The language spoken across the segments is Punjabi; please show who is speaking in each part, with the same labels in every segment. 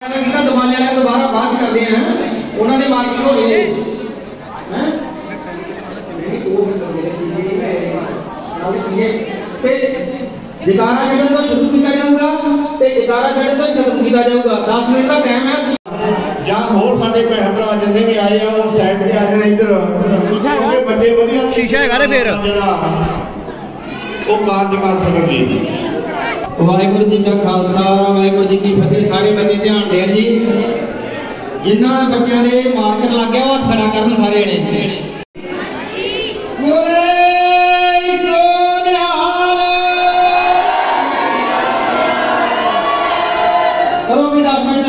Speaker 1: ਇਹਨਾਂ ਦਵਾਲੇ ਵਾਲੇ ਦੁਬਾਰਾ ਬਾਅਦ 'ਚ ਕਰਦੇ ਆ ਉਹਨਾਂ ਦੇ ਮਾਰਕਿੰਗ ਹੋ ਗਈ ਹੈ? ਤੇ ਜਕਾਰਾ ਛੱਡਣ ਤੋਂ ਸ਼ੁਰੂ ਕੀਤਾ ਜਾਊਗਾ ਤੇ ਜਕਾਰਾ ਛੱਡਣ ਤੋਂ ਹੀ ਖਤਮ ਕੀਤਾ ਜਾਊਗਾ। 10 ਮਿੰਟ ਦਾ ਟਾਈਮ ਹੈ।
Speaker 2: ਜਾਂ ਹੋਰ ਸਾਡੇ ਭੈਣ ਭਰਾ ਜਿੰਨੇ ਵੀ ਆਏ ਆ ਉਹ ਸਾਈਡ ਤੇ ਆ ਜਾਣ ਇੱਧਰ। ਕਿਉਂਕਿ ਬੱਚੇ ਵਧੀਆ
Speaker 3: ਸ਼ੀਸ਼ਾ ਹੈਗਾ ਰੇ ਫੇਰ।
Speaker 2: ਜਿਹੜਾ ਉਹ ਕਾਰਜ ਕਰ ਸਕਣਗੇ।
Speaker 1: ਵਾਹਿਗੁਰੂ ਜੀ ਕਾ ਖਾਲਸਾ, ਵਾਹਿਗੁਰੂ ਜੀ ਕੀ ਫਤਿਹ, ਸਾਰੇ ਬੱਚੇ ਧਿਆਨ ਦੇਣ ਜੀ। ਜਿਨ੍ਹਾਂ ਬੱਚਿਆਂ ਦੇ ਮਾਰਕਰ ਲੱਗ ਗਿਆ ਉਹ ਹੱਥ ਖੜਾ ਕਰਨ ਸਾਰੇ ਜਣੇ। ਕਰੋ ਵੀ 10 minute.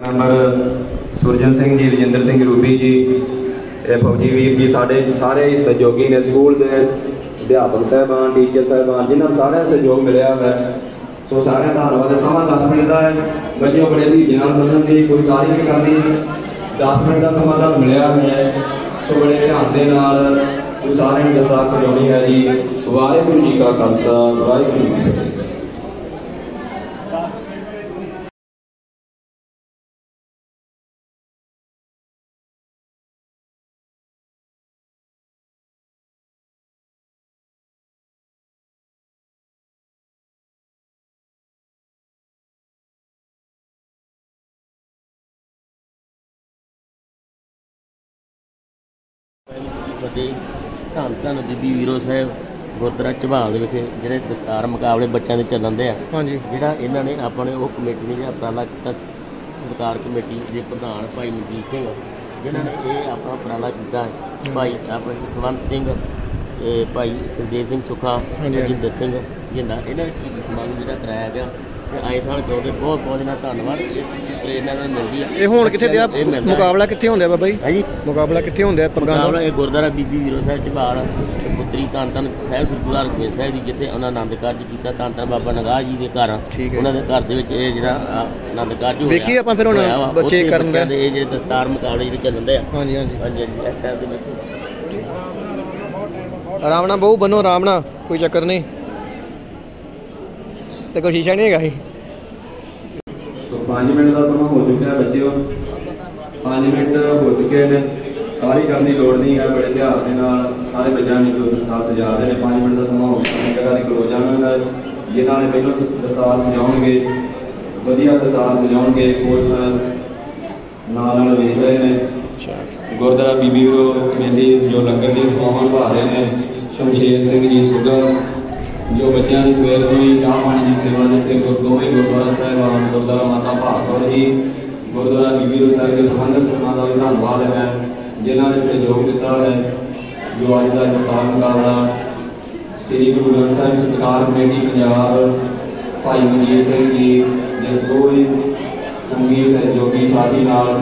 Speaker 4: Number Surjan Singh ji, Rajinder Singh Ruby ਜੀ, ਇਹ ਫੌਜੀ ਵੀਰ ਜੀ, ਸਾਡੇ ਸਾਰੇ ਸਹਿਯੋਗੀ ਨੇ ਸਕੂਲ ਦੇ ਅਧਿਆਪਕ ਸਹਿਬਾਨ, ਟੀਚਰ ਸਹਿਬਾਨ, ਜਿਨ੍ਹਾਂ ਨੂੰ ਸਾਰਿਆਂ ਸਹਿਯੋਗ ਮਿਲਿਆ ਹੈ। ਸੋ ਸਾਰਿਆਂ ਦਾ ਧੰਨਵਾਦ ਸਮਾਂ 10 ਮਿੰਟ ਦਾ ਹੈ। ਬੱਚੇ ਬੜੇ ਧੀਰੇ ਨਾਲ ਬੋਲਣ ਦੀ ਕੋਈ ਤਾਰੀਫ ਨਹੀਂ ਕਰਨੀ। 10 ਮਿੰਟ ਦਾ ਸਮਾਂ ਤੁਹਾਨੂੰ ਮਿਲਿਆ ਹੈ। ਸੋ ਬੜੇ ਧਿਆਨ ਦੇ ਨਾਲ ਸਾਰਿਆਂ ਨੂੰ ਦਸਤਾਰ ਸਜਾਉਣੀ ਹੈ ਜੀ। ਵਾਹਿਗੁਰੂ ਜੀ ਕਾ ਖਾਲਸਾ, ਵਾਹਿਗੁਰੂ ਜੀ ਕੀ ਫਤਿਹ।
Speaker 5: ਫਤਿਹ ਧੰਨ ਧੰਨ ਬੀਬੀ ਵੀਰੋ ਸਾਹਿਬ ਗੁਰਦੁਆਰਾ ਝਬਾਲ ਦੇ ਵਿਖੇ ਜਿਹੜੇ ਦਸਤਾਰ ਮੁਕਾਬਲੇ ਬੱਚਿਆਂ ਦੇ ਚੱਲਣ ਦੇ ਆ
Speaker 3: ਹਾਂਜੀ
Speaker 5: ਜਿਹੜਾ ਇਹਨਾਂ ਨੇ ਆਪਣੇ ਉਹ ਕਮੇਟੀ ਨੇ ਜਿਹੜਾ ਉਪਰਾਲਾ ਕੀਤਾ ਸਰਕਾਰ ਕਮੇਟੀ ਦੇ ਪ੍ਰਧਾਨ ਭਾਈ ਮਨਜੀਤ ਸਿੰਘ ਜਿਨ੍ਹਾਂ ਨੇ ਇਹ ਆਪਣਾ ਉਪਰਾਲਾ ਕੀਤਾ। ਭਾਈ ਆਪਣੇ ਸਵੰਤ ਸਿੰਘ ਭਾਈ ਸੁਖਦੇਵ ਸਿੰਘ ਸੁਖਾ। ਅਜਿੰਦਰ ਸਿੰਘ ਜਿੰਦਾ ਇਹਨਾਂ ਇਸ ਸਮਾਗਮ ਜਿਹੜਾ ਕਰਾਇਆ ਗਿਆ ਤੇ ਆਏ ਸਾਲ ਚਾਹੁੰਦੇ ਬਹੁਤ ਬਹੁਤ ਇਹਨਾਂ ਦਾ ਧੰਨਵਾਦ ਇਸ ਚੀਜ਼ ਦੀ ਪ੍ਰੇਰਨਾ ਨਾਲ ਮਿਲਦੀ ਆ।
Speaker 3: ਇਹ ਹੁਣ ਕਿੱਥੇ ਦਿਆ?
Speaker 5: ਇਹ ਮਿਲਦਾ। ਹੈ।
Speaker 3: ਮੁਕਾਬਲਾ ਕਿੱਥੇ ਹੁੰਦਾ ਬਾਬਾ ਜੀ? ਮੁਕਾਬਲਾ ਕਿੱਥੇ ਹੁੰਦਾ ਪੱਗਾਂ
Speaker 5: ਮੁਕਾਬਲਾ
Speaker 3: ਦਾ
Speaker 5: ਇਹ ਗੁਰਦੁਆਰਾ ਬੀਬੀ ਵੀਰੋ ਸਾਹਿਬ ਝਬਾਲ ਪੁੱਤਰੀ ਧੰਨ ਧੰਨ ਸਾਹਿਬ ਸ੍ਰੀ ਗੁਰੂ ਹਰਗੋਬਿੰਦ ਸਾਹਿਬ ਜੀ ਜਿੱਥੇ ਉਹਨਾਂ ਆਨੰਦ ਕਾਰਜ ਕੀਤਾ। ਧੰਨ ਧੰਨ ਬਾਬਾ ਨਗਾਹ ਜੀ ਦੇ ਘਰ
Speaker 3: ਠੀਕ ਹੈ।
Speaker 5: ਉਹਨਾਂ ਦੇ ਘਰ ਦੇ ਵਿੱਚ ਇਹ ਜਿਹੜਾ ਅ, ਆਨੰਦ ਕਾਰਜ ਹੋਇਆ
Speaker 3: ਵੇਖੀਏ ਆਪਾਂ ਫਿਰ ਹੁਣ
Speaker 5: ਹੋਇਆ ਵਾ।
Speaker 3: ਬੱਚੇ
Speaker 5: ਉੱਥੇ
Speaker 3: ਕਰਨ
Speaker 5: ਬੱਚਿਆਂ
Speaker 3: ਦਾ।
Speaker 5: ਦੇ ਇਹ ਜਿਹੜੇ ਦਸਤਾਰ ਮੁਕਾਬਲੇ ਜਿਹੜੇ ਚੱਲਦੇ ਆ।
Speaker 3: ਹਾਂਜੀ ਹਾਂਜੀ।
Speaker 5: ਹਾਂਜੀ ਹਾਂਜੀ ਇਸ ਟਾਈਮ ਦੇ ਵਿੱਚ।
Speaker 3: ਆਰਾਮ ਨਾਲ ਬਹੁ ਬੰਨੋ ਆਰਾਮ ਨਾਲ ਕੋਈ ਚੱਕਰ ਨਹੀਂ। ਤੇ ਕੋਈ ਸ਼ੀਸ਼ਾ ਨਹੀਂ ਹੈਗਾ ਜੀ
Speaker 4: ਸੋ 5 ਮਿੰਟ ਦਾ ਸਮਾਂ ਹੋ ਚੁੱਕਿਆ ਹੈ ਬੱਚਿਓ। 5 ਮਿੰਟ ਹੋ ਚੁੱਕੇ ਨੇ। ਸਾਰੀ ਕਰਨ ਦੀ ਲੋੜ ਨਹੀਂ ਹੈ ਬੜੇ ਧਿਆਨ ਦੇ ਨਾਲ ਸਾਰੇ ਬੱਚਿਆਂ ਨੂੰ ਦਸਤਾਰ ਸਜਾ ਰਹੇ ਨੇ। 5 ਮਿੰਟ ਦਾ ਸਮਾਂ ਹੋ ਗਿਆ ਹੈ। ਜਗ੍ਹਾ ਦੀ ਖਲੋ ਜਾਵਾਂਗਾ। ਜਿਨ੍ਹਾਂ ਨੇ ਪਹਿਲਾਂ ਸ- ਦਸਤਾਰ ਸਜਾਉਣਗੇ ਵਧੀਆ ਦਸਤਾਰ ਸਜਾਉਣਗੇ ਕੋਚ ਨਾਲ ਨਾਲ ਵੇਖ ਰਹੇ ਨੇ। ਗੁਰਦੁਆਰਾ ਬੀਬੀ ਵੀਰੋ ਕਮੇਟੀ ਜੋ ਲੰਗਰ ਦੀ ਸੇਵਾਵਾਂ ਨਿਭਾ ਰਹੇ ਨੇ ਸ਼ਮਸ਼ੇਰ ਸਿੰਘ ਜੀ ਸੁਗਰ ਜੋ ਬੱਚਿਆਂ ਦੀ ਸਵੇਰ ਤੋਂ ਹੀ ਚਾਹ ਪਾਣੀ ਦੀ ਸੇਵਾ ਜਿੱਥੇ ਗੁਰਦੋਵੇਂ ਗੁਰਦੁਆਰਾ ਸਾਹਿਬਾਨ ਗੁਰਦੁਆਰਾ ਮਾਤਾ ਭਾਗਵਤ ਜੀ ਗੁਰਦੁਆਰਾ ਬੀਬੀ ਵੀਰੋ ਸਾਹਿਬ ਦੇ ਪ੍ਰਬੰਧਕ ਸਭਾ ਦਾ ਵੀ ਧੰਨਵਾਦ ਹੈ ਜਿਨ੍ਹਾਂ ਨੇ ਸਹਿਯੋਗ ਦਿੱਤਾ ਹੈ ਜੋ ਅੱਜ ਦਾ ਦਸਤਾਰ ਮੁਕਾਬਲਾ ਸ੍ਰੀ ਗੁਰੂ ਗ੍ਰੰਥ ਸਾਹਿਬ ਸਤਿਕਾਰ ਕਮੇਟੀ ਪੰਜਾਬ ਭਾਈ ਮਨਜੀਤ ਸਿੰਘ ਜੀ ਜਸਗੋਰੀ ਸੰਗੀਤ ਸਹਿਯੋਗੀ ਸਾਥੀ ਨਾਲ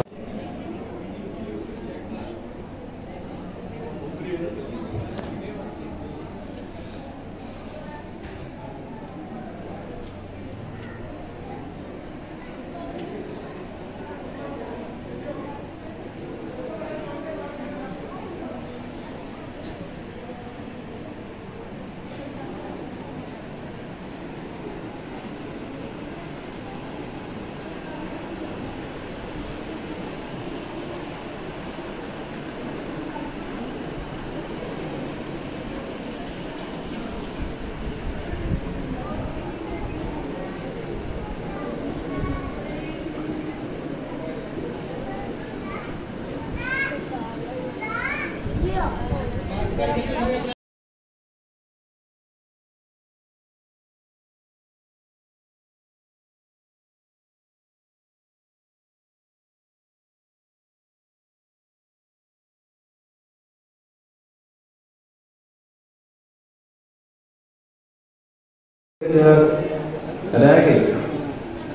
Speaker 4: ਰਹਿ ਕੇ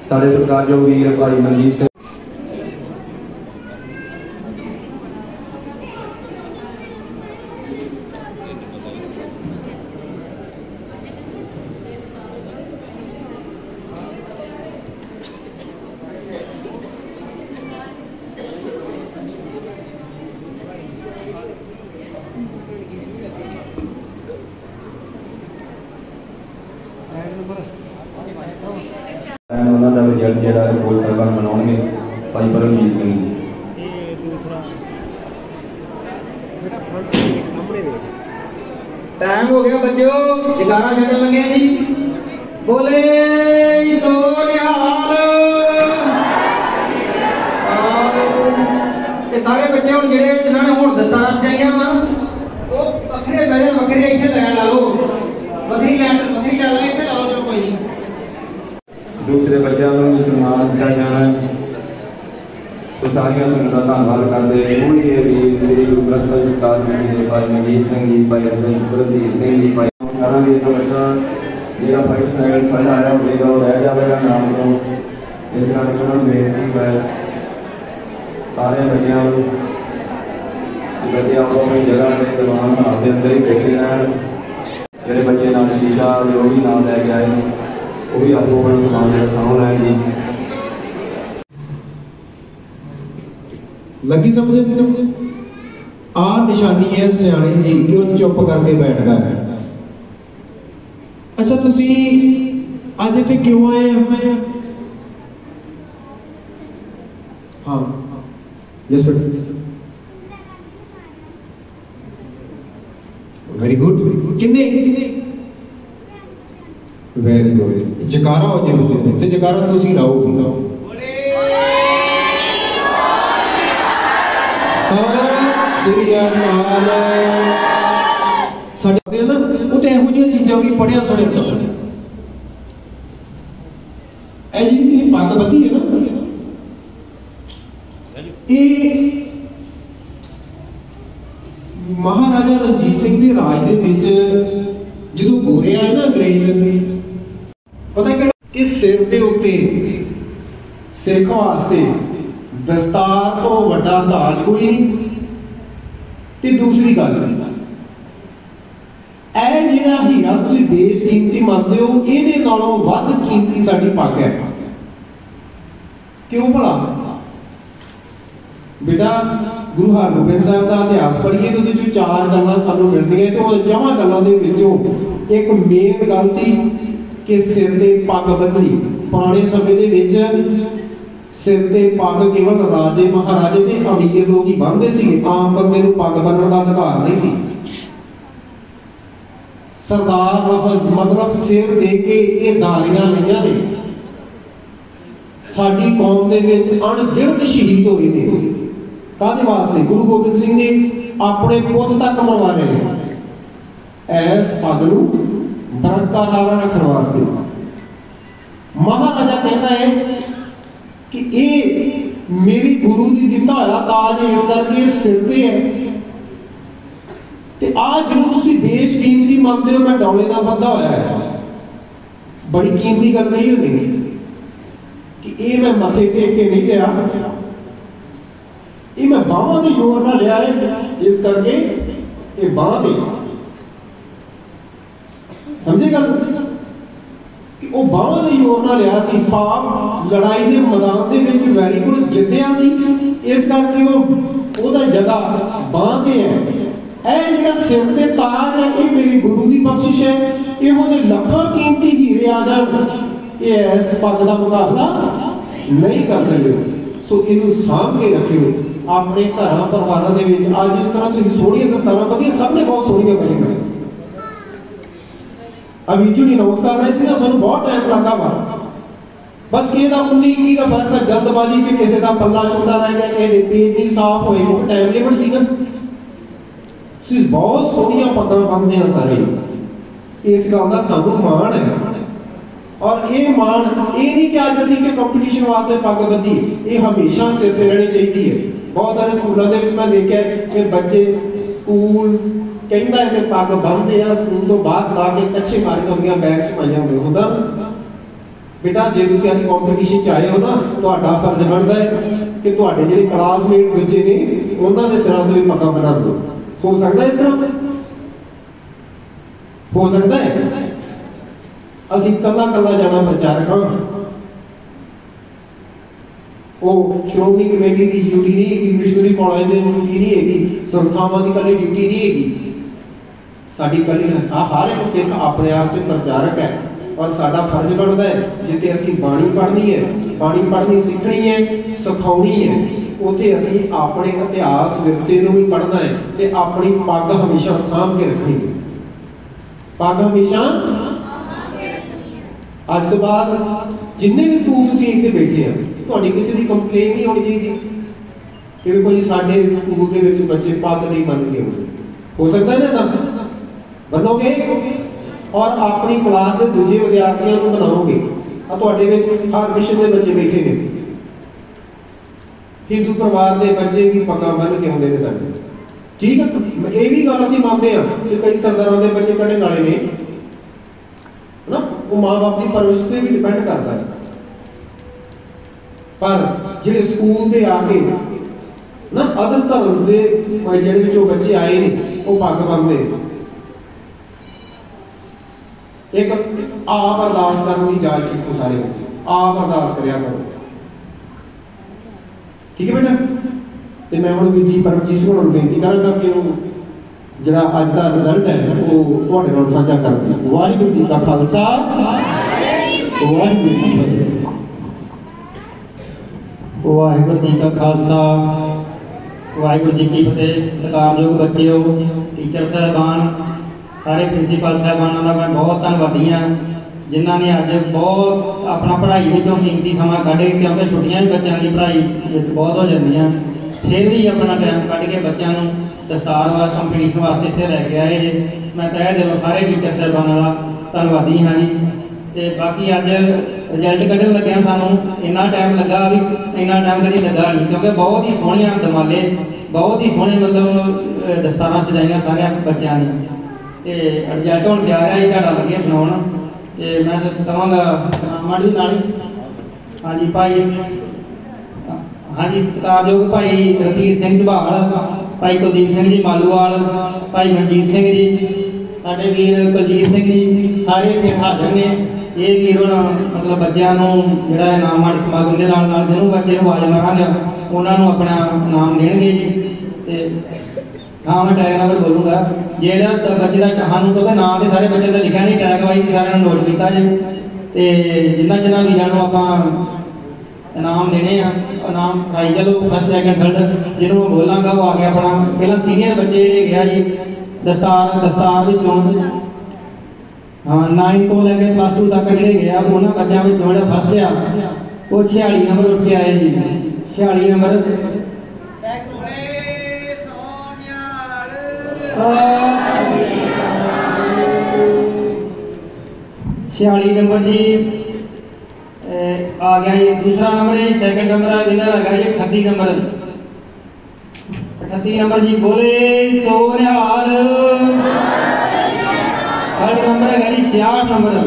Speaker 4: ਸਾਡੇ ਸਰਕਾਰਯੋਗ ਵੀਰ ਭਾਈ ਮਨਜੀਤ ਸਿੰਘ ਰਿਜ਼ਲਟ ਜਿਹੜਾ ਉਹ ਸਰਕਾਰ ਮਨਾਉਣਗੇ ਭਾਈ ਪਰਮਜੀਤ ਸਿੰਘ ਜੀ।
Speaker 1: ਟਾਈਮ ਹੋ ਗਿਆ ਬੱਚਿਓ ਜਗਾਰਾ ਛੱਡਣ ਲੱਗੇ ਜੀ। ਬੋਲੇ ਸੋ ਨਿਹਾਲ ਤੇ ਸਾਰੇ ਬੱਚੇ ਹੁਣ ਜਿਹੜੇ ਜਿਨ੍ਹਾਂ ਨੇ ਹੁਣ ਦਸਤਾਰਾਂ ਸਜਾਈਆਂ ਵਾ ਉਹ ਵੱਖਰੇ ਜਾਣ ਵੱਖਰੇ ਇੱਥੇ ਲੈਣ ਲਾ ਲਓ। ਵੱਖਰੀ ਲੈਣ ਵੱਖਰੀ ਚੱਲ ਗਈ ਇੱਥੇ ਲਾ ਲਓ ਚਲੋ ਕੋਈ ਨਹੀਂ।
Speaker 4: ਦੂਸਰੇ ਬੱਚਿਆਂ ਨੂੰ ਵੀ ਸਨਮਾਨ ਦਿੱਤਾ ਜਾਣਾ ਹੈ। ਸੋ ਸਾਰੀਆਂ ਸੰਗਤਾਂ ਧੰਨਵਾਦ ਕਰਦੇ ਸਕੂਲ ਵੀ ਸ੍ਰੀ ਗੁਰੂ ਗ੍ਰੰਥ ਸਾਹਿਬ ਜੀ ਕਾਲਜ ਦੇ ਭਾਈ ਮਨਜੀਤ ਸਿੰਘ ਜੀ, ਭਾਈ ਗੁਰਦੀਪ ਸਿੰਘ ਜੀ, ਭਾਈ ਸਾਰਾ ਵੀ ਇਹਨਾਂ ਬੱਚਾ ਜਿਹੜਾ ਫਸਟ ਸੈਕਿੰਡ ਫਲ ਆਇਆ ਹੋਵੇਗਾ ਉਹ ਰਹਿ ਜਾਵੇਗਾ ਨਾਮ ਤੋਂ। ਇਸ ਕਰਕੇ ਉਹਨਾਂ ਨੂੰ ਬੇਨਤੀ ਹੈ ਸਾਰੇ ਬੱਚਿਆਂ ਨੂੰ ਬੱਚੇ ਆਪੋ ਆਪਣੀ ਜਗ੍ਹਾ ਤੇ ਦੀਵਾਨ ਬਣਾ ਦੇ ਅੰਦਰ ਹੀ ਬੈਠੇ ਰਹਿਣ ਜਿਹੜੇ ਬੱਚੇ ਨਾਲ ਸ਼ੀਸ਼ਾ ਜੋ ਵੀ ਨਾਲ ਲੈ ਕੇ ਆਏ ਨੇ ਉਹ ਵੀ ਆਪੋ ਆਪਣਾ ਸਮਾਨ ਜਿਹੜਾ ਸਾਂਭ ਲੈਣ ਜੀ
Speaker 2: ਲੱਗੀ ਸਮਝ ਆ ਨਿਸ਼ਾਨੀ ਹੈ ਸਿਆਣੇ ਦੀ ਕਿ ਉਹ ਚੁੱਪ ਕਰਕੇ ਬੈਠਦਾ ਹੈ ਅੱਛਾ ਤੁਸੀਂ ਅੱਜ ਇੱਥੇ ਕਿਉਂ ਆਏ ਹੋ ਹਾਂ ਯਸ ਬੇਟਾ ਵੈਰੀ ਗੁੱਡ ਕਿੰਨੇ ਵੈਰੀ ਗੁੱਡ ਜਕਾਰਾ ਹੋ ਜੇ ਬੱਚੇ ਤੇ ਜਕਾਰਾ ਤੁਸੀਂ ਲਾਓ ਖੁੰਦਾ ਸ੍ਰੀ ਅਕਾਲ। ਸਾਡੇ ਨਾ, ਉਹ ਤੇ ਇਹੋ ਜਿਹੀਆਂ ਚੀਜ਼ਾਂ ਵੀ ਪੜਿਆ ਸੁਣਿਆ ਹੁੰਦਾ। ਇਹ ਜੀ ਇਹ ਪੱਗ ਬੱਧੀ ਹੈ ਨਾ। ਇਹ ਮਹਾਰਾਜਾ ਰਣਜੀਤ ਸਿੰਘ ਦੇ ਰਾਜ ਦੇ ਵਿੱਚ ਜਦੋਂ ਗੋਰੇ ਆਏ ਨਾ ਅੰਗਰੇਜ਼ ਪਤਾ ਕਿਹੜਾ? ਕਿ ਸਿਰ ਦੇ ਉੱਤੇ? ਸਿੱਖ ਵਾਸਤੇ ਦਸਤਾਰ ਤੋਂ ਵੱਡਾ ਤਾਜ ਕੋਈ ਨਹੀਂ। ਤੇ ਦੂਸਰੀ ਗੱਲ, ਇਹ ਜਿਹੜਾ ਹੀਰਾ ਤੁਸੀਂ ਬੇਸ ਕੀਮਤੀ ਮੰਨਦੇ ਹੋ, ਇਹਦੇ ਨਾਲੋਂ ਵੱਧ ਕੀਮਤੀ ਸਾਡੀ ਪੱਗ ਹੈ। ਕਿਉਂ ਭਲਾ? ਬੇਟਾ, ਗੁਰੂ ਹਰਗੋਬਿੰਦ ਸਾਹਿਬ ਦਾ ਇਤਿਹਾਸ ਪੜ੍ਹੀਏ ਤੇ ਉਹਦੇ ਵਿੱਚੋਂ ਚਾਰ ਗੱਲਾਂ ਸਾਨੂੰ ਮਿਲਦੀਆਂ ਤੇ ਉਹ ਜਮਾਂ ਗੱਲਾਂ ਦੇ ਵਿੱਚੋਂ ਇੱਕ ਮੇਨ ਗੱਲ ਸੀ। ਕਿ ਸਿਰ ਤੇ ਪੱਗ ਬੰਨਣੀ ਪੁਰਾਣੇ ਸਮੇਂ ਦੇ ਵਿੱਚ ਸਿਰ ਤੇ ਪੱਗ ਕੇਵਲ ਰਾਜੇ ਮਹਾਰਾਜੇ ਤੇ ਅਮੀਰ ਲੋਕ ਹੀ ਬੰਨ੍ਹਦੇ ਸੀ। ਆਮ ਬੰਦੇ ਨੂੰ ਪੱਗ ਬੰਨਣ ਦਾ ਅਧਿਕਾਰ ਨਹੀਂ ਸੀ। ਸਰਦਾਰ ਲਫ਼ਜ਼ ਮਤਲਬ ਸਿਰ ਦੇ ਕੇ ਇਹ ਧਾਰੀਆਂ ਲਈਆਂ ਨੇ। ਸਾਡੀ ਕੌਮ ਦੇ ਵਿੱਚ ਅਣਗਿਣਤ ਸ਼ਹੀਦ ਹੋਏ ਨੇ। ਕਾਹਦੇ ਵਾਸਤੇ? ਗੁਰੂ ਗੋਬਿੰਦ ਸਿੰਘ ਨੇ ਆਪਣੇ ਪੁੱਤ ਤੱਕ ਮਰਵਾਏ ਨੇ। ਐਸ ਪੱਗ ਨੂੰ ਬਰਕਰਾਰ ਰੱਖਣ ਵਾਸਤੇ ਮਹਾਰਾਜਾ ਕਹਿੰਦਾ ਹੈ ਕਿ ਇਹ ਮੇਰੀ ਗੁਰੂ ਦੀ ਦਿੱਤਾ ਹੋਇਆ ਤਾਜ ਹੈ, ਇਸ ਕਰਕੇ ਇਹ ਸਿਰ ਤੇ ਹੈ ਤੇ ਆ ਜਿਹਨੂੰ ਤੁਸੀਂ ਬੇਸ਼ ਕੀਮਤੀ ਮੰਨਦੇ ਹੋ ਮੈਂ ਡੌਲੇ ਨਾਲ ਬੰਦਾ ਹੋਇਆ ਹੈ ਬੜੀ ਕੀਮਤੀ ਗੱਲ ਨਹੀਂ ਹੁੰਦੀ ਕਿ ਇਹ ਮੈਂ ਮੱਥੇ ਟੇਕ ਕੇ ਨਹੀਂ ਲਿਆ ਇਹ ਮੈਂ ਬਾਹਾਂ ਦੇ ਜ਼ੋਰ ਨਾਲ ਲਿਆ ਹੈ ਇਸ ਕਰਕੇ ਇਹ ਬਾਹਾਂ ਦੇ ਸਮਝੇ ਗੱਲ? ਕਿ ਉਹ ਬਾਹਾਂ ਦੇ ਜ਼ੋਰ ਨਾਲ ਲਿਆ ਸੀ, ਪਾਪ ਲੜਾਈ ਦੇ ਮੈਦਾਨ ਦੇ ਵਿੱਚ ਵੈਰੀ ਕੋਲ ਜਿੱਤਿਆ ਸੀ। ਇਸ ਕਰਕੇ ਉਹ ਉਹਦਾ ਜਗ੍ਹਾ ਬਾਹਾਂ ਤੇ ਹੈ। ਇਹ ਜਿਹੜਾ ਸਿਰ ਤੇ ਤਾਜ ਹੈ, ਇਹ ਮੇਰੀ ਗੁਰੂ ਦੀ ਬਖਸ਼ਿਸ਼ ਹੈ। ਇਹੋ ਜਿਹੇ ਲੱਖਾਂ ਕੀਮਤੀ ਹੀਰੇ ਆ ਜਾਣ, ਇਹ ਇਸ ਪੱਗ ਦਾ ਮੁਕਾਬਲਾ ਨਹੀਂ ਕਰ ਸਕਦੇ। ਸੋ ਇਹਨੂੰ ਸਾਂਭ ਕੇ ਰੱਖਿਓ। ਆਪਣੇ ਘਰਾਂ ਪਰਿਵਾਰਾਂ ਦੇ ਵਿੱਚ ਅੱਜ ਇਸ ਤਰ੍ਹਾਂ ਤੁਸੀਂ ਸੋਹਣੀਆਂ ਦਸਤਾਰਾਂ ਵਧੀਆ ਸਭ ਨੇ ਬਹੁਤ ਸੋਹਣੀਆਂ ਬਣੀਆਂ ਅਭੀ ਜੀ ਨਮਸਕਾਰ ਰਹੇ? ਸੀ ਨਾ ਸਾਨੂੰ ਬਹੁਤ ਟਾਈਮ ਲੱਗਾ ਵਾ। ਬਸ ਇਹ 19 21 ਦਾ ਫ਼ਰਕ ਹੈ ਜਲਦਬਾਜ਼ੀ 'ਚ ਕਿਸੇ ਦਾ ਪੱਲਾ ਛੁੱਟਾ ਰਹਿ ਗਿਆ, ਕਿਸੇ ਦੇ ਪੇਜ ਨਹੀਂ ਸਾਫ਼ ਹੋਏ, ਉਹ ਟਾਈਮ ਲਿਮਟ ਸੀ ਨਾ ਤੁਸੀਂ ਬਹੁਤ ਸੋਹਣੀਆਂ ਪੱਗਾਂ ਬੰਨਦੇ ਆ ਸਾਰੇ। ਇਸ ਗੱਲ ਦਾ ਸਾਨੂੰ ਮਾਣ ਹੈ। ਔਰ ਇਹ ਮਾਣ, ਇਹ ਨਹੀਂ ਕਿ ਅੱਜ ਅਸੀਂ ਕਿ ਕੰਪੀਟੀਸ਼ਨ ਵਾਸਤੇ ਪੱਗ ਬੱਧੀ ਇਹ ਹਮੇਸ਼ਾ ਸਿਰ ਤੇ ਰਹਿਣੀ ਚਾਹੀਦੀ ਹੈ। ਬਹੁਤ ਸਾਰੇ ਸਕੂਲਾਂ ਦੇ ਵਿੱਚ ਮੈਂ ਦੇਖਿਆ ਕਿ ਬੱਚੇ ਸਕੂਲ ਕਹਿੰਦਾ ਹੈ ਕਿ ਪੱਗ ਬੰਨ੍ਹਦੇ ਆ, ਸਕੂਲ ਤੋਂ ਬਾਅਦ ਲਾ ਕੇ ਕੱਛੇ ਮਾਰੀ ਹੁੰਦੀਆਂ ਬੈਗ ਚ ਪਾਈਆਂ ਹੁੰਦਾ। ਬੇਟਾ, ਜੇ ਤੁਸੀਂ ਅੱਜ ਕੰਪੀਟੀਸ਼ਨ ਚ ਆਏ ਹੋ ਨਾ, ਤੁਹਾਡਾ ਫਰਜ਼ ਬਣਦਾ ਹੈ ਕਿ ਤੁਹਾਡੇ ਜਿਹੜੇ ਕਲਾਸਮੇਟ ਬੱਚੇ ਨੇ, ਉਹਨਾਂ ਦੇ ਸਿਰਾਂ ਤੇ ਵੀ ਪੱਗਾਂ ਬਣਾ ਦਿਓ ਹੋ ਸਕਦਾ ਇਸ ਤਰ੍ਹਾਂ? ਹੋ ਸਕਦਾ ਹੈ? ਅਸੀਂ ਕੱਲਾ ਕੱਲਾ ਜਾਣਾ ਪ੍ਰਚਾਰਕ ਹਾਂ ਉਹ ਸ਼੍ਰੋਮਣੀ ਕਮੇਟੀ ਦੀ ਡਿਊਟੀ ਨਹੀਂ ਹੈਗੀ ਮਿਸ਼ਨਰੀ ਕਾਲਜ ਦੀ ਡਿਊਟੀ ਨਹੀਂ ਹੈਗੀ, ਸੰਸਥਾਵਾਂ ਦੀ ਕੱਲੀ ਡਿਊਟੀ ਨਹੀਂ ਹੈਗੀ। ਸਾਡੀ ਕੱਲੀ ਹਸਾ ਹਰ ਇੱਕ ਸਿੱਖ ਆਪਣੇ ਆਪ 'ਚ ਪ੍ਰਚਾਰਕ ਹੈ। ਔਰ ਸਾਡਾ ਫਰਜ਼ ਬਣਦਾ ਹੈ, ਜਿੱਥੇ ਅਸੀਂ ਬਾਣੀ ਪੜ੍ਹਨੀ ਹੈ, ਬਾਣੀ ਪੜ੍ਹਨੀ ਸਿੱਖਣੀ ਹੈ, ਸਿਖਾਉਣੀ ਹੈ, ਉੱਥੇ ਅਸੀਂ ਆਪਣੇ ਇਤਿਹਾਸ ਵਿਰਸੇ ਨੂੰ ਵੀ ਪੜ੍ਹਨਾ ਹੈ ਤੇ ਆਪਣੀ ਪੱਗ ਹਮੇਸ਼ਾ ਸਾਂਭ ਕੇ ਰੱਖਣੀ ਹੈ। ਪੱਗ ਹਮੇਸ਼ਾ ਅੱਜ ਤੋਂ ਬਾਅਦ ਜਿੰਨੇ ਵੀ ਸਕੂਲ ਤੁਸੀਂ ਇੱਥੇ ਬੈਠੇ ਆ, ਤੁਹਾਡੀ ਕਿਸੇ ਦੀ ਕੰਪਲੇਨ ਨਹੀਂ ਹੋਣੀ ਚਾਹੀਦੀ। ਕਿ ਵੀ ਕੋਈ ਸਾਡੇ ਸਕੂਲ ਦੇ ਵਿੱਚ ਬੱਚੇ ਪੱਗ ਨਹੀਂ ਬੰਨ੍ਹਦੇ। ਹੋਣਗੇ ਹੋ ਸਕਦਾ ਨਾ ਤਾਂ ਬਣੋਗੇ ਔਰ ਆਪਣੀ ਕਲਾਸ ਦੇ ਦੂਜੇ ਵਿਦਿਆਰਥੀਆਂ ਨੂੰ ਬਣਾਓਗੇ? ਆ ਤੁਹਾਡੇ ਵਿੱਚ ਹਰ ਵਿਸ਼ੇ ਦੇ ਬੱਚੇ ਬੈਠੇ ਨੇ। ਹਿੰਦੂ ਪਰਿਵਾਰ ਦੇ ਬੱਚੇ ਵੀ ਪੱਗਾਂ ਬੰਨ੍ਹ ਕੇ ਆਉਂਦੇ ਨੇ ਸਾਡੇ। ਠੀਕ ਹੈ ਇਹ ਵੀ ਗੱਲ ਅਸੀਂ ਮੰਨਦੇ ਹਾਂ ਕਿ ਕਈ ਸਰਦਾਰਾਂ ਦੇ ਬੱਚੇ ਕੱਢਣ ਵਾਲੇ ਨੇ। ਨਾ ਉਹ ਮਾਂ-ਬਾਪ ਦੀ ਪਰਵਰਿਸ਼ ਤੇ ਵੀ ਡਿਪੈਂਡ ਕਰਦਾ ਹੈ। ਪਰ ਜਿਹੜੇ ਸਕੂਲ ਦੇ ਆ ਕੇ ਨਾ ਅਦਰ ਧਰਮ ਦੇ ਅਹ ਜਿਹੜੇ ਵਿੱਚੋਂ ਬੱਚੇ ਆਏ ਨੇ, ਉਹ ਪੱਗ ਬੰਨਦੇ ਇੱਕ ਆਪ ਅਰਦਾਸ ਕਰਨ ਦੀ ਜਾਚ ਸਿੱਖੋ ਸਾਰੇ ਬੱਚੇ। ਆਪ ਅਰਦਾਸ ਕਰਿਆ ਕਰੋ। ਠੀਕ ਹੈ ਬੇਟਾ? ਤੇ ਮੈਂ ਹੁਣ ਵੀਰ ਜੀ ਪਰਮਜੀਤ ਸਿੰਘ ਨੂੰ ਬੇਨਤੀ ਕਰਾਂਗਾ ਕਿ ਉਹ ਜਿਹੜਾ ਅੱਜ ਦਾ ਰਿਜ਼ਲਟ ਹੈ, ਉਹ ਤੁਹਾਡੇ ਨਾਲ ਸਾਂਝਾ ਕਰਨ ਵਾਹਿਗੁਰੂ ਜੀ ਕਾ ਖਾਲਸਾ। ਵਾਹਿਗੁਰੂ ਜੀ ਕੀ ਫਤਿਹ।
Speaker 1: ਵਾਹਿਗੁਰੂ ਜੀ ਕਾ ਖਾਲਸਾ। ਵਾਹਿਗੁਰੂ ਜੀ ਕੀ ਫਤਿਹ। ਸਤਿਕਾਰਯੋਗ ਬੱਚਿਓ ਟੀਚਰ ਸਾਹਿਬਾਨ ਸਾਰੇ ਪ੍ਰਿੰਸੀਪਲ ਸਾਹਿਬਾਨਾਂ ਦਾ ਮੈਂ ਬਹੁਤ ਧੰਨਵਾਦੀ ਹਾਂ, ਜਿਨ੍ਹਾਂ ਨੇ ਅੱਜ ਬਹੁਤ ਆਪਣਾ ਪੜ੍ਹਾਈ ਵਿੱਚੋਂ ਕੀਮਤੀ ਸਮਾਂ ਕੱਢ ਕੇ, ਕਿਉਂਕਿ ਛੁੱਟੀਆਂ ਵੀ ਬੱਚਿਆਂ ਦੀ ਪੜ੍ਹਾਈ ਵਿੱਚ ਬਹੁਤ ਹੋ ਜਾਂਦੀਆਂ। ਫਿਰ ਵੀ ਆਪਣਾ ਟਾਈਮ ਕੱਢ ਕੇ ਬੱਚਿਆਂ ਨੂੰ ਦਸਤਾਰ ਵਾਲਾ ਕੰਪੀਟੀਸ਼ਨ ਵਾਸਤੇ ਇੱਥੇ ਲੈ ਕੇ ਆਏ ਜੇ। ਮੈਂ ਤਹਿ ਦਿਲੋਂ ਸਾਰੇ ਟੀਚਰ ਸਾਹਿਬਾਨਾਂ ਦਾ ਧੰਨਵਾਦੀ ਹਾਂ ਜੀ। ਤੇ ਬਾਕੀ ਅੱਜ ਰਿਜ਼ਲਟ ਕੱਢਣ ਲੱਗਿਆ ਸਾਨੂੰ ਇੰਨਾ ਟਾਈਮ ਲੱਗਾ ਵੀ ਇੰਨਾ ਟਾਈਮ ਕਦੀ ਲੱਗਾ ਨਹੀਂ, ਕਿਉਂਕਿ ਬਹੁਤ ਹੀ ਸੋਹਣੀਆਂ ਦਮਾਲੇ ਬਹੁਤ ਹੀ ਸੋਹਣੇ ਮਤਲਬ ਦਸਤਾਰਾਂ ਸਜਾਈਆਂ ਸਾਰਿਆਂ ਬੱਚਿਆਂ ਨੇ। ਤੇ ਰਿਜ਼ਲਟ ਹੁਣ ਤਿਆਰ ਹੈ ਜੀ ਤੁਹਾਡਾ ਵਧੀਆ ਸੁਣਾਉਣ। ਤੇ ਮੈਂ ਕਹਾਂਗਾ ਮਾੜੀ ਨਾਲ ਹਾਂਜੀ, ਭਾਈ ਹਾਂਜੀ, ਸਤਿਕਾਰਯੋਗ ਭਾਈ ਰਤੀਰ ਸਿੰਘ ਝਬਾਲ ਭਾਈ ਕੁਲਦੀਪ ਸਿੰਘ ਜੀ ਮਾਲੂਵਾਲ, ਭਾਈ ਮਨਜੀਤ ਸਿੰਘ ਜੀ, ਸਾਡੇ ਵੀਰ ਕੁਲਜੀਤ ਸਿੰਘ ਜੀ, ਸਾਰੇ ਇੱਥੇ ਹਾਜ਼ਰ ਨੇ। ਇਹ ਵੀਰ ਹੁਣ, ਮਤਲਬ ਬੱਚਿਆਂ ਨੂੰ ਜਿਹੜਾ ਇਨਾਮ ਵਾਲੇ ਸਮਾਗਮ ਦੇ ਨਾਲ ਨਾਲ ਜਿਹਨੂੰ ਬੱਚੇ ਨੂੰ ਆਵਾਜ਼ ਮਾਰਾਂਗੇ, ਉਹਨਾਂ ਨੂੰ ਆਪਣਾ ਨਾਮ ਦੇਣਗੇ ਜੀ। ਤੇ ਹਾਂ ਮੈਂ ਟੈਗ ਨੰਬਰ ਬੋਲੂੰਗਾ। ਜਿਹੜਾ ਤਾਂ ਬੱਚੇ ਦਾ ਸਾਨੂੰ ਪਤਾ ਨਾਮ ਤੇ ਸਾਰੇ ਬੱਚੇ ਦਾ ਲਿਖਿਆ ਨਹੀਂ, ਟੈਗ ਵਾਈਜ਼ ਸਾਰਿਆਂ ਨੂੰ ਨੋਟ ਕੀਤਾ ਜੀ। ਤੇ ਜਿੰਨਾ ਜਿੰਨਾ ਵੀਰਾਂ ਨੂੰ ਆਪਾਂ ਇਨਾਮ ਦੇਣੇ ਆ, ਇਨਾਮ ਪ੍ਰਾਈਜ਼ ਚਲੋ ਫਸਟ ਸੈਕੰਡ ਥਰਡ ਜਿਹਨੂੰ ਮੈਂ ਬੋਲਾਂਗਾ ਉਹ ਆ ਗਿਆ ਆਪਣਾ। ਪਹਿਲਾਂ ਸੀਨੀਅਰ ਬੱਚੇ ਜਿਹੜੇ ਗਿਆ ਜੀ, ਦਸਤਾਰ ਦਸਤਾਰ ਵਿੱਚੋਂ। ਹਾਂ 9 ਤੋਂ ਲੈ ਕੇ ਪਲੱਸ 2 ਤੱਕ ਜਿਹੜੇ ਗਿਆ ਉਹਨਾਂ ਬੱਚਿਆਂ ਵਿੱਚੋਂ ਜਿਹੜਾ ਫਸਟ ਆ, ਉਹ 46 ਨੰਬਰ ਉੱਠ ਕੇ ਆਏ ਜੀ। 46 ਨੰਬਰ ਛਿਆਲੀ ਨੰਬਰ ਜੀ ਅਹ, ਆ ਗਿਆ ਜੀ ਦੂਸਰਾ ਨੰਬਰ ਹੈ ਸੈਕੰਡ ਨੰਬਰ ਦਾ ਵਿਨਰ ਆ ਗਿਆ ਜੀ 38 ਨੰਬਰ 38 ਨੰਬਰ ਜੀ ਬੋਲੇ ਸੋਨਿਹਾਲ ਥਰਡ ਨੰਬਰ ਹੈ ਜੀ 66 ਨੰਬਰ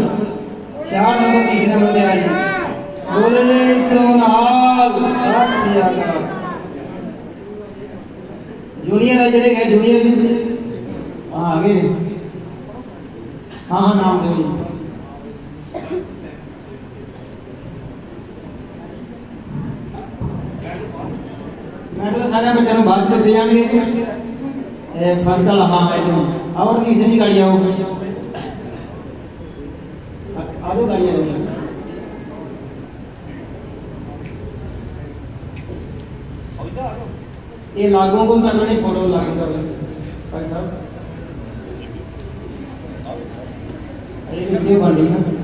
Speaker 1: 66 ਨੰਬਰ ਤੀਸਰੇ ਨੰਬਰ ਤੇ ਆਇਆ ਜੀ ਬੋਲੇ ਸੋਨਿਹਾਲ ਸਤਿ ਸ਼੍ਰੀ ਅਕਾਲ ਜੂਨੀਅਰ ਹੈ ਜਿਹੜੇ ਗਏ ਜੂਨੀਅਰ ਵੀ ਹਾਂ पाँच पे जाएँगे। फ़र्स्ट वाला हाँ है और तीसरी गाड़ियाँ हो आधो गाड़ियाँ हो ये लागू को तो करना नहीं फ़ोटो लागू करना भाई साहब। ये वीडियो बन रही है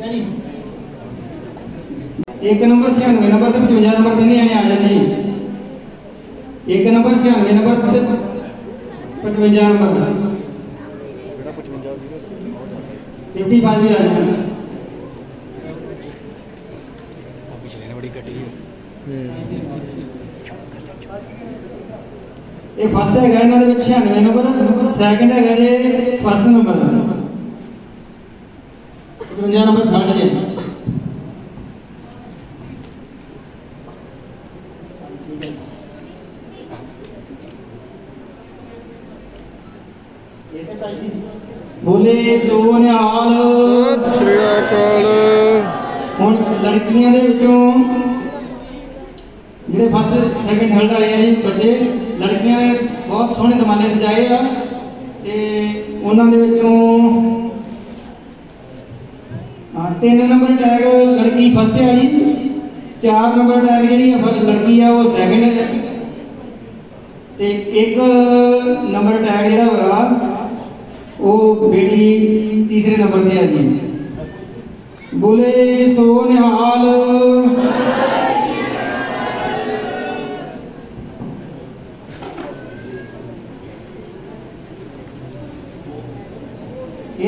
Speaker 1: ਠੀਕ ਇੱਕ ਨੰਬਰ 96 ਨੰਬਰ ਤੇ 55 ਨੰਬਰ ਤੇ ਨਿਆਣੇ ਆ ਜਾਂਦੇ ਇੱਕ ਨੰਬਰ 96 ਨੰਬਰ ਤੇ 55 ਨੰਬਰ ਦਾ।
Speaker 3: ਜਿਹੜਾ 55 ਜੀ
Speaker 1: 55 ਵੀ ਆ
Speaker 3: ਪਿਛਲੇ ਨੇ ਬੜੀ ਕੱਟੀ
Speaker 1: ਇਹ ਫਸਟ ਹੈਗਾ ਇਹਨਾਂ ਦੇ ਵਿੱਚ 96 ਨੰਬਰ ਸੈਕੰਡ ਹੈਗਾ ਜੇ ਫਸਟ ਨੰਬਰ 55 ਨੰਬਰ ਥਰਡ ਜੇ ਬੋਲੇ ਸੋ ਨਿਹਾਲ।
Speaker 6: ਸ੍ਰੀ ਅਕਾਲ
Speaker 1: ਹੁਣ ਲੜਕੀਆਂ ਦੇ ਵਿੱਚੋਂ ਜਿਹੜੇ ਫਸਟ ਸੈਕਿੰਡ ਥਰਡ ਆਏ ਆ ਜੀ ਬੱਚੇ, ਲੜਕੀਆਂ ਨੇ ਬਹੁਤ ਸੋਹਣੇ ਦਮਾਲੇ ਸਜਾਏ ਆ ਤੇ ਉਹਨਾਂ ਦੇ ਵਿੱਚੋਂ ਤਿੰਨ ਨੰਬਰ ਟੈਗ ਲੜਕੀ ਫਸਟ ਹੈ ਜੀ। ਚਾਰ ਨੰਬਰ ਟੈਗ ਜਿਹੜੀ ਲੜਕੀ ਆ ਉਹ ਸੈਕਿੰਡ ਤੇ ਇੱਕ ਨੰਬਰ ਟੈਗ ਜਿਹੜਾ ਹੋਇਆ ਉਹ ਬੇਟੀ ਤੀਸਰੇ ਨੰਬਰ ਤੇ ਆ ਜੀ। ਬੋਲੇ ਸੋ ਨਿਹਾਲ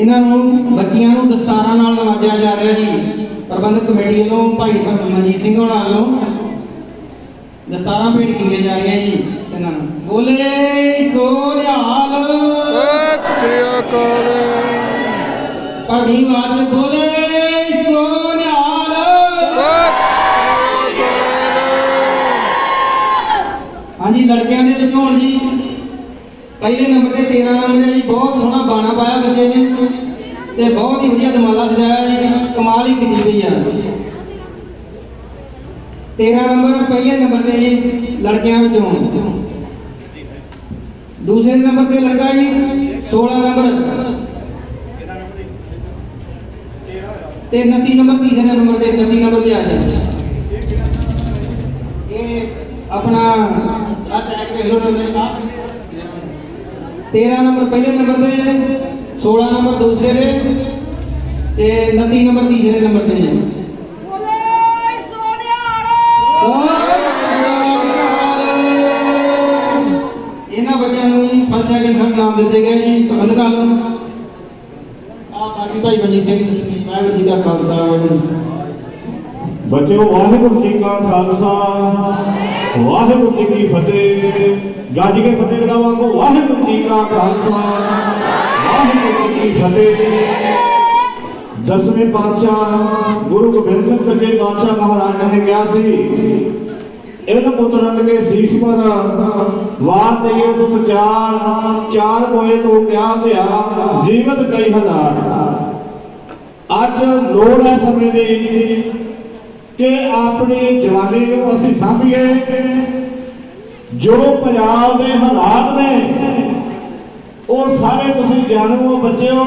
Speaker 1: ਇਹਨਾਂ ਨੂੰ ਬੱਚੀਆਂ ਨੂੰ ਦਸਤਾਰਾਂ ਨਾਲ ਨਵਾਜਿਆ ਜਾ ਰਿਹਾ ਜੀ। ਪ੍ਰਬੰਧਕ ਕਮੇਟੀ ਵੱਲੋਂ ਭਾਈ ਮਨਜੀਤ ਸਿੰਘ ਹੋਣਾ ਵੱਲੋਂ ਦਸਤਾਰਾਂ ਭੇਟ ਕੀਤੀਆਂ ਜਾ ਰਹੀਆਂ ਜੀ ਇਹਨਾਂ ਨੂੰ। ਬੋਲੇ ਸੋ ਨਿਹਾਲ
Speaker 6: ਸਤਿ ਸ੍ਰੀ ਅਕਾਲ।
Speaker 1: ਭੜੀ ਆਵਾਜ਼ ਵਿੱਚ ਬੋਲੇ ਸੋ ਨਿਹਾਲ ਹਾਂਜੀ ਲੜਕਿਆਂ ਦੇ ਵਿੱਚੋਂ ਹੁਣ ਜੀ। ਪਹਿਲੇ ਨੰਬਰ ਤੇ 13 ਨੰਬਰ ਜੀ, ਬਹੁਤ ਸੋਹਣਾ ਗਾਣਾ ਪਾਇਆ ਬੱਚੇ ਨੇ। ਤੇ ਬਹੁਤ ਹੀ ਵਧੀਆ ਦਮਾਲਾ ਸਜਾਇਆ ਜੀ, ਕਮਾਲ ਹੀ ਕੀਤੀ ਪਈ ਆ। 13 ਨੰਬਰ, ਪਹਿਲੇ ਨੰਬਰ ਤੇ ਜੀ, ਲੜਕਿਆਂ ਵਿੱਚੋਂ। ਦੂਸਰੇ ਨੰਬਰ ਤੇ ਲੜਕਾ ਜੀ 16 ਨੰਬਰ। ਤੇ 29 ਨੰਬਰ, ਤੀਸਰੇ ਨੰਬਰ ਤੇ 29 ਨੰਬਰ ਤੇ ਆ ਜਾਂਦੇ ਇਹ ਆਪਣਾ ਆ ਟੈਗ ਦੇਖ ਲਓ, ਨੰਬਰ ਆ 13 ਨੰਬਰ ਪਹਿਲੇ ਨੰਬਰ ਤੇ 16 ਨੰਬਰ ਦੂਸਰੇ ਤੇ ਤੇ 29 ਨੰਬਰ ਤੀਸਰੇ ਨੰਬਰ ਤੇ ਜੀ ਇਹਨਾਂ ਬੱਚਿਆਂ ਨੂੰ ਫਸਟ ਸੈਕਿੰਡ ਥਰਡ ਨਾਮ ਦਿੱਤੇ ਗਏ ਜੀ ਪ੍ਰਬੰਧਕਾਂ ਨੂੰ ਆ ਬਾਕੀ ਭਾਈ ਬੰਜੀ ਸਿੰਘ ਜੀ ਵਾਹਿਗੁਰੂ ਜੀ ਕਾ ਖਾਲਸਾ ਵਾਹਿਗੁਰੂ।
Speaker 7: ਬੱਚਿਓ, ਵਾਹਿਗੁਰੂ ਜੀ ਕਾ ਖਾਲਸਾ, ਵਾਹਿਗੁਰੂ ਜੀ ਕੀ ਫਤਿਹ। ਗੱਜ ਕੇ ਫਤਿਹ ਕਰਾਵਾਂਗੋ, ਵਾਹਿਗੁਰੂ ਜੀ ਕਾ ਖਾਲਸਾ, ਵਾਹਿਗੁਰੂ ਜੀ ਕੀ ਫਤਿਹ। ਦਸਵੇਂ ਪਾਤਸ਼ਾਹ, ਗੁਰੂ ਗੋਬਿੰਦ ਸਿੰਘ ਸੱਜੇ ਪਾਤਸ਼ਾਹ ਮਹਾਰਾਜ ਨੇ ਕਿਹਾ ਸੀ ਇਹਨ ਪੁੱਤਰਾਂ ਕੇ ਸੀਸ ਪਰ, ਵਾਰ ਦੇਈਏ ਸੁਤ ਚਾਰ ਚਾਰ ਕੋਏ ਤੋਂ ਕਿਆ ਧਿਆ ਜੀਵਤ ਕਈ ਹਜ਼ਾਰ। ਅੱਜ ਲੋੜ ਹੈ ਸਮੇਂ ਦੀ ਕਿ ਆਪਣੀ ਜਵਾਨੀ ਨੂੰ ਅਸੀਂ ਸਾਂਭੀਏ। ਜੋ ਪੰਜਾਬ ਦੇ ਹਾਲਾਤ ਨੇ, ਉਹ ਸਾਰੇ ਤੁਸੀਂ ਜਾਣੋ ਹੋ ਬੱਚਿਓ,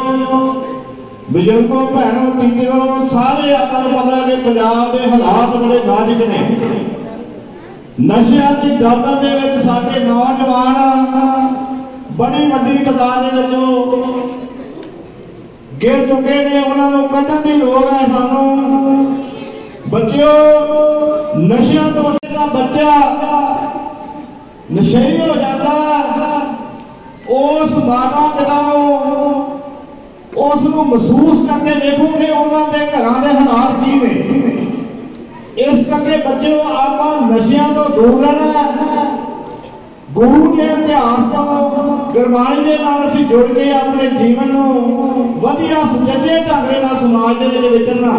Speaker 7: ਬਜ਼ੁਰਗੋ, ਭੈਣੋ ਟੀਚਰੋ ਸਾਰੇ ਆਪਾਂ ਨੂੰ ਪਤਾ ਕਿ ਪੰਜਾਬ ਦੇ ਹਾਲਾਤ ਬੜੇ ਨਾਜ਼ੁਕ ਨੇ। ਨਸ਼ਿਆਂ ਦੀ ਦਲਦਲ ਦੇ ਵਿੱਚ ਸਾਡੇ ਨੌਜਵਾਨ ਬੜੀ ਵੱਡੀ ਤਾਦਾਦ ਦੇ ਵਿੱਚ ਗਿਰ ਚੁੱਕੇ ਨੇ, ਉਹਨਾਂ ਨੂੰ ਕੱਢਣ ਦੀ ਲੋੜ ਹੈ ਸਾਨੂੰ। ਬੱਚਿਓ, ਨਸ਼ਿਆਂ ਤੋਂ ਜਿਹੜਾ ਬੱਚਾ ਨਸ਼ਈ ਹੋ ਜਾਂਦਾ, ਉਸ ਮਾਤਾ ਪਿਤਾ ਨੂੰ, ਉਸ ਨੂੰ ਮਹਿਸੂਸ ਕਰਕੇ ਦੇਖੋਗੇ ਉਹਨਾਂ ਦੇ ਘਰਾਂ ਦੇ ਹਾਲਾਤ ਕੀ ਨੇ। ਇਸ ਕਰਕੇ ਬੱਚਿਓ, ਆਪਾਂ ਨਸ਼ਿਆਂ ਤੋਂ ਦੂਰ ਰਹਿਣਾ ਗੁਰੂ ਦੇ ਇਤਿਹਾਸ ਤੋਂ ਗੁਰਬਾਣੀ ਦੇ ਨਾਲ ਅਸੀਂ ਜੁੜ ਕੇ ਆਪਣੇ ਜੀਵਨ ਨੂੰ ਵਧੀਆ ਸੁਚੱਜੇ ਢੰਗ ਦੇ ਨਾਲ ਸਮਾਜ ਦੇ ਵਿੱਚ ਵਿਚਰਨਾ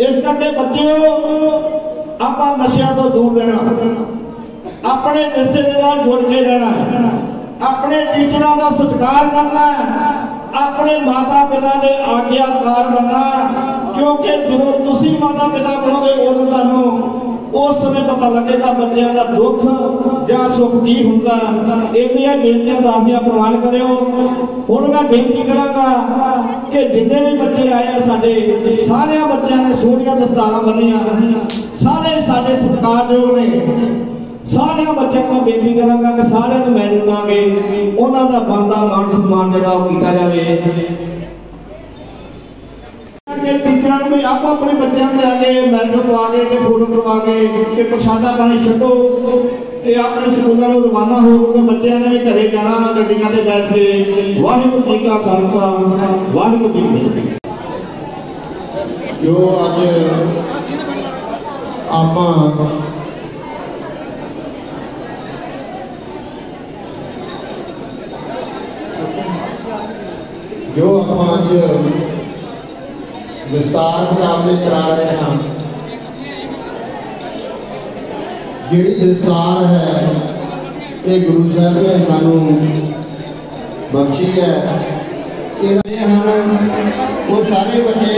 Speaker 7: ਇਸ ਕਰਕੇ ਬੱਚਿਓ, ਆਪਾਂ ਨਸ਼ਿਆਂ ਤੋਂ ਦੂਰ ਰਹਿਣਾ। ਆਪਣੇ ਵਿਰਸੇ ਦੇ ਨਾਲ ਜੁੜ ਕੇ ਰਹਿਣਾ ਆਪਣੇ ਟੀਚਰਾਂ ਦਾ ਸਤਿਕਾਰ ਕਰਨਾ ਆਪਣੇ ਮਾਤਾ ਪਿਤਾ ਦੇ ਆਗਿਆਕਾਰ ਬਣਨਾ ਕਿਉਂਕਿ ਜਦੋਂ ਤੁਸੀਂ ਮਾਤਾ ਪਿਤਾ ਬਣੋਗੇ, ਉਦੋਂ ਤੁਹਾਨੂੰ ਉਸ ਸਮੇਂ ਪਤਾ ਲੱਗੇਗਾ ਬੱਚਿਆਂ ਦਾ ਦੁੱਖ ਜਾਂ ਸੁੱਖ ਕੀ ਹੁੰਦਾ ਇਹਦੀਆਂ ਬੇਨਤੀਆਂ ਦਾਸੀਆਂ ਪ੍ਰਵਾਨ ਕਰਿਓ। ਹੁਣ ਮੈਂ ਬੇਨਤੀ ਕਰਾਂਗਾ ਕਿ ਜਿੰਨੇ ਵੀ ਬੱਚੇ ਆਏ ਆ ਸਾਡੇ, ਸਾਰਿਆਂ ਬੱਚਿਆਂ ਨੇ ਸੋਹਣੀਆਂ ਦਸਤਾਰਾਂ ਬੰਨੀਆਂ। ਸਾਰੇ ਸਾਡੇ ਸਤਿਕਾਰਯੋਗ ਨੇ ਸਾਰਿਆਂ ਬੱਚਿਆਂ ਨੂੰ ਮੈਂ ਬੇਨਤੀ ਕਰਾਂਗਾ ਕਿ ਸਾਰਿਆਂ ਨੂੰ ਮੈਂ ਦਵਾਂਗੇ ਉਹਨਾਂ ਦਾ ਬਣਦਾ ਮਾਨ ਸਨਮਾਨ ਜਿਹੜਾ ਉਹ ਕੀਤਾ ਜਾਵੇ। ਕਿ ਟੀਚਰਾਂ ਨੂੰ ਵੀ ਆਪੋ ਆਪਣੇ ਬੱਚਿਆਂ ਨੂੰ ਲੈ ਕੇ ਮੈਡਲ ਪਵਾ ਕੇ ਤੇ ਫੋਟੋ ਕਰਵਾ ਕੇ ਤੇ ਪ੍ਰਸ਼ਾਦਾ ਪਾਣੀ ਛੱਡੋ ਤੇ ਆਪਣੇ ਸਕੂਲਾਂ ਨੂੰ ਰਵਾਨਾ ਹੋ ਕੇ ਬੱਚਿਆਂ ਨੇ ਵੀ ਘਰੇ ਜਾਣਾ ਵਾ ਗੱਡੀਆਂ ਤੇ ਬੈਠ ਕੇ। ਵਾਹਿਗੁਰੂ ਜੀ ਕਾ ਖਾਲਸਾ, ਵਾਹਿਗੁਰੂ ਜੀ ਕੀ ਫਤਿਹ।
Speaker 8: ਜੋ ਅੱਜ ਆਪਾਂ ਜੋ ਆਪਾਂ ਅੱਜ ਵਿਸਤਾਰ ਮੁਕਾਬਲੇ ਕਰਾ ਰਹੇ ਹਾਂ। ਜਿਹੜੀ ਦਸਤਾਰ ਹੈ, ਇਹ ਗੁਰੂ ਸਾਹਿਬ ਨੇ ਸਾਨੂੰ ਬਖਸ਼ੀ ਹੈ। ਇਹਦੇ ਹਨ, ਉਹ ਸਾਰੇ ਬੱਚੇ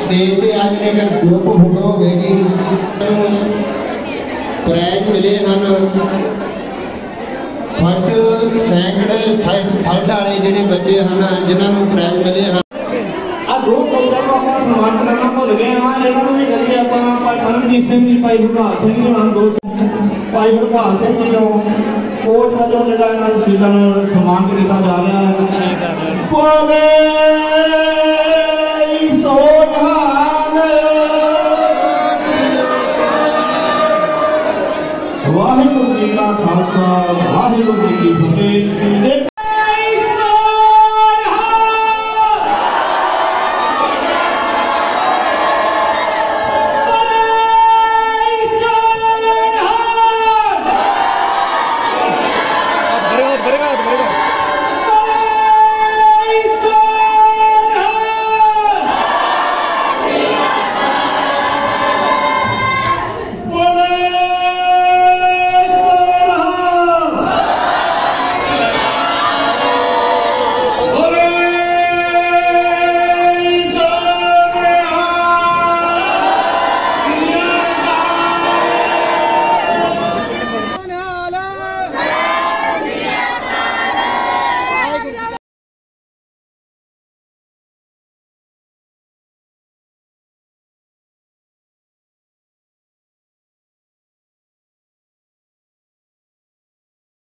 Speaker 8: ਸਟੇਜ ਤੇ ਆ ਜਿਹੜੇ ਕਰ ਗਰੁੱਪ ਫੋਟੋ ਹੋਵੇਗੀ ਪ੍ਰਾਈਜ਼ ਮਿਲੇ ਹਨ। ਫਸਟ ਸੈਕੰਡ ਥਰਡ ਵਾਲੇ ਜਿਹੜੇ ਬੱਚੇ ਹਨ, ਜਿਨ੍ਹਾਂ ਨੂੰ ਪ੍ਰਾਈਜ਼ ਮਿਲੇ ਹਨ।
Speaker 7: ਆ ਦੋ ਕੋਚਾਂ ਆਪਾਂ ਸਨਮਾਨ ਕਰਨਾ ਭੁੱਲ ਗਏ ਆ ਇਹਨਾਂ ਨੂੰ ਵੀ ਕਦੀ ਆਪਾਂ ਭਾਈ ਪਰਮਜੀਤ ਸਿੰਘ ਜੀ, ਭਾਈ ਗੁਰਭਾਲ ਸਿੰਘ ਜੀ ਹੋਣਾ ਦੋ ਭਾਈ ਗੁਰਭਾਲ ਸਿੰਘ ਜੀ ਨੂੰ ਕੋਟ ਵਜੋਂ ਜਿਹੜਾ ਇਹਨਾਂ ਨੂੰ ਸੀਦਾਂ ਨਾਲ ਸਨਮਾਨ ਕੀਤਾ ਜਾ ਰਿਹਾ ਹੈ। ਕੋਵੇ ਸੋਹਾਨ ਵਾਹਿਗੁਰੂ ਜੀ ਕਾ ਖਾਲਸਾ, ਵਾਹਿਗੁਰੂ ਜੀ ਕੀ